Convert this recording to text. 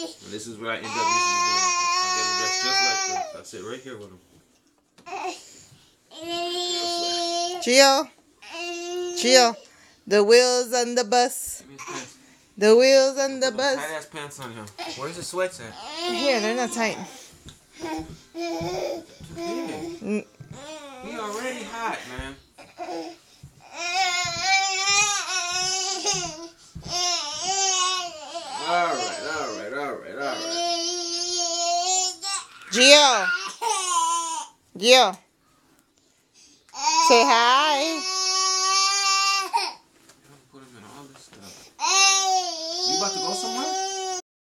And this is what I end up usually doing. I get him dressed just like this. I sit right here with him. Gio. Gio. The wheels on the bus. Give me his pants. The wheels on the bus. Tight ass pants on him. Where's the sweats at? Here, they're not tight. Yeah. He already hot, man. All right, all right, all right, all right. Gio. Gio. Say hi. You about to go somewhere?